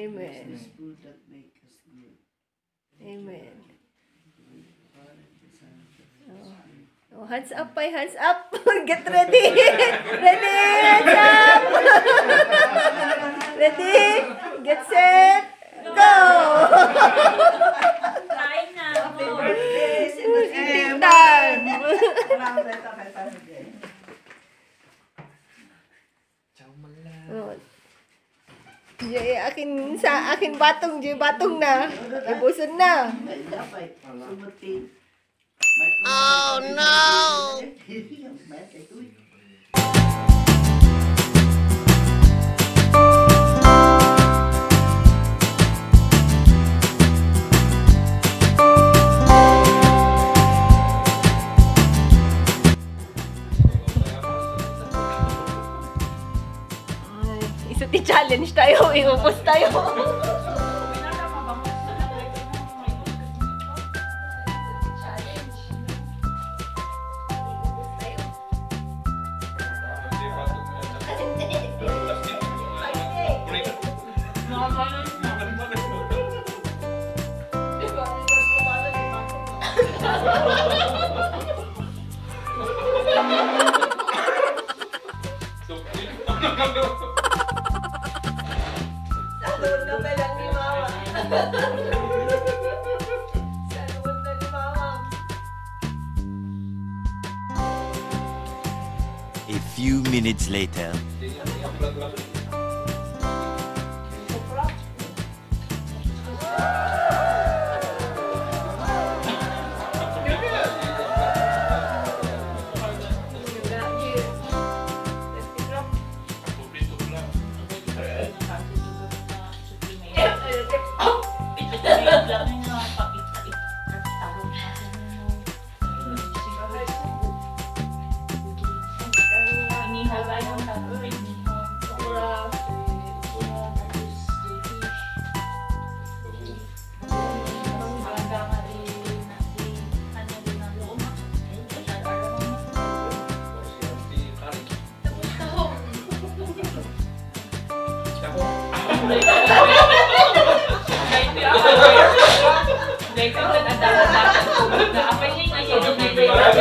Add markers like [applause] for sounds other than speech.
Amen. Bless Amen. this food that make us good. Amen. Father, the Son, and the Holy Spirit. Oh, hands up, Pai. Hands up. [laughs] Get ready. [laughs] ready. Hands up. [laughs] ready. Get set. Go. Kain na. Happy oh. birthday, eh, Eating time. je akin sa akin patung je patung na. Ibu sena. Oh no. daw, iubos tayo. Thank you. Few minutes later.